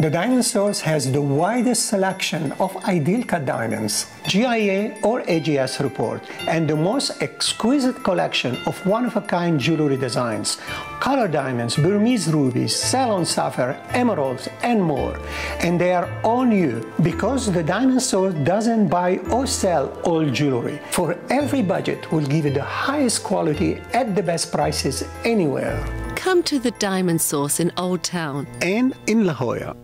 The Diamond Source has the widest selection of ideal cut diamonds, GIA or AGS report, and the most exquisite collection of one-of-a-kind jewelry designs, color diamonds, Burmese rubies, Ceylon sapphire, emeralds, and more. And they are all new because the Diamond Source doesn't buy or sell old jewelry. For every budget, we'll give you the highest quality at the best prices anywhere. Come to the Diamond Source in Old Town and in La Jolla.